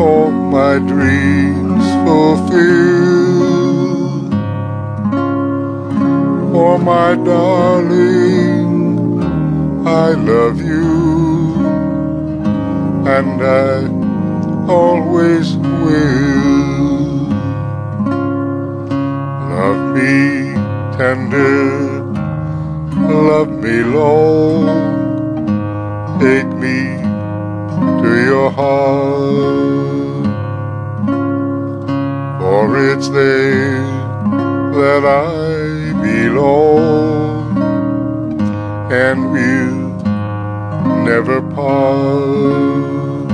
all my dreams fulfill. For oh, my darling, I love you, and I always will. Love me tender, love me long, take me to your heart, it's that I belong, and we'll never part.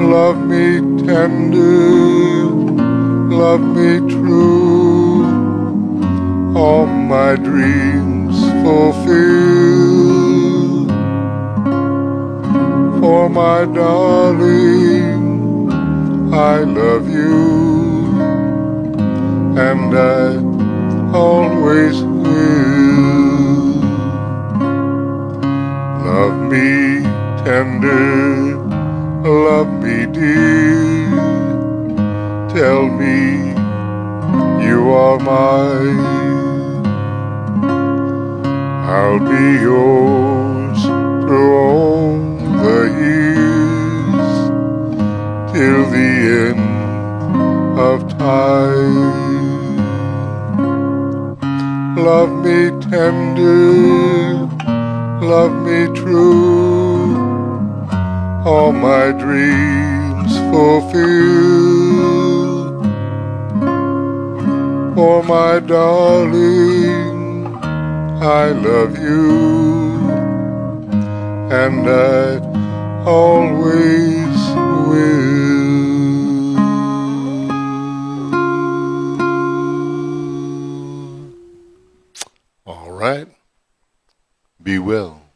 Love me tender, love me true, all my dreams fulfill. For my darling, I love you, I always will. Love me tender, love me dear. Tell me you are mine. I'll be yours through all the years till the end of time. Love me tender, love me true, all my dreams fulfill. For oh, my darling, I love you, and I always will. Right. Be well.